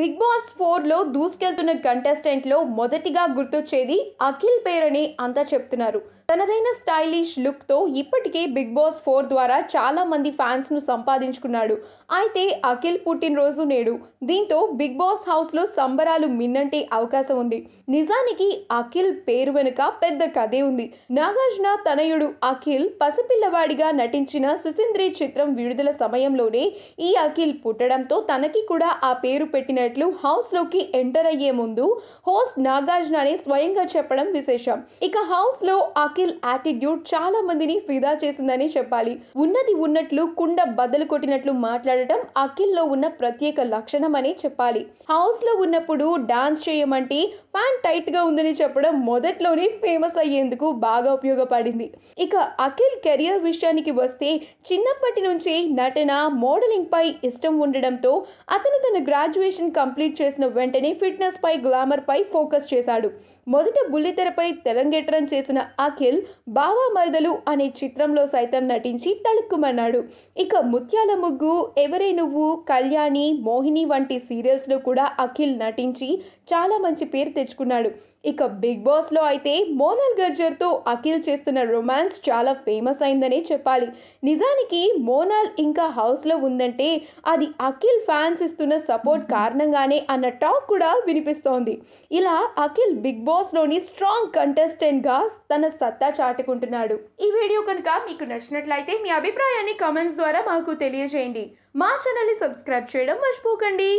Big boss ఫోర్లో దూసుకెళ్తున్న కంటెస్టెంట్లో మొదటిగా గుర్తొచ్చేది అఖిల్ పేరని అంతా చెప్తున్నారు. తనదైన స్టైలిష్ లుక్తో ఇప్పటికే బిగ్ బాస్ ఫోర్ ద్వారా చాలామంది ఫ్యాన్స్ను సంపాదించుకున్నాడు. అయితే అఖిల్ పుట్టినరోజు నేడు. దీంతో బిగ్ బాస్ హౌస్లో సంబరాలు మిన్నంటే అవకాశం ఉంది. నిజానికి అఖిల్ పేరు వెనుక పెద్ద కథే ఉంది. నాగార్జున తనయుడు అఖిల్ పసిపిల్లవాడిగా నటించిన సుసింద్రి చిత్రం విడుదల సమయంలోనే ఈ అఖిల్ పుట్టడంతో తనకి కూడా ఆ పేరు పెట్టిన హౌస్ హౌస్లోకి ఎంటర్ అయ్యే ముందు హోస్ట్ నాగార్జునని స్వయంగా చెప్పడం విశేషం. ఇక హౌస్లో అఖిల్ యాటిట్యూడ్ చాలా మందిని ఫిదా చేసిందని చెప్పాలి. ఉన్నది ఉన్నట్లు కుండ బద్దలు కొట్టినట్లు మాట్లాడటం అఖిల్లో ఉన్న ప్రత్యేక లక్షణం అని చెప్పాలి. హౌస్లో ఉన్నప్పుడు డాన్స్ చేయమంటే ఫ్యాన్ టైట్గా ఉందని చెప్పడం మొదట్లోనే ఫేమస్ అయ్యేందుకు బాగా ఉపయోగపడింది. ఇక అఖిల్ కెరియర్ విషయానికి వస్తే చిన్నప్పటి నుంచే నటన మోడలింగ్ పై ఇష్టం ఉండడంతో అతను తన గ్రాడ్యుయేషన్ కంప్లీట్ చేసిన వెంటనే ఫిట్నెస్ పై ఫోకస్ చేశాడు. మొదట బుల్లితెరపై తెలంగేట్రం చేసిన అఖిల్ బావా మరదలు అనే చిత్రంలో సైతం నటించి తళుక్కుమన్నాడు. ఇక ముత్యాల ముగ్గు ఎవరే నువ్వు కళ్యాణి మోహిని వంటి సీరియల్స్లో కూడా అఖిల్ నటించి చాలా మంచి పేరు తెచ్చుకున్నాడు. ఇక బిగ్ బాస్లో అయితే మోనల్ గజ్జర్తో అఖిల్ చేస్తున్న రొమాన్స్ చాలా ఫేమస్ అయిందనే చెప్పాలి. నిజానికి మోనాల్ ఇంకా హౌస్లో ఉందంటే అది అఖిల్ ఫ్యాన్స్ ఇస్తున్న సపోర్ట్ కారణంగానే అన్న టాక్ కూడా వినిపిస్తోంది. ఇలా అఖిల్ బిగ్ బాస్లోని స్ట్రాంగ్ కంటెస్టెంట్గా తన సత్తా చాటుకుంటున్నాడు. ఈ వీడియో కనుక మీకు నచ్చినట్లయితే మీ అభిప్రాయాన్ని కామెంట్స్ ద్వారా మాకు తెలియజేయండి. మా ఛానల్ని సబ్స్క్రైబ్ చేయడం మర్చిపోకండి.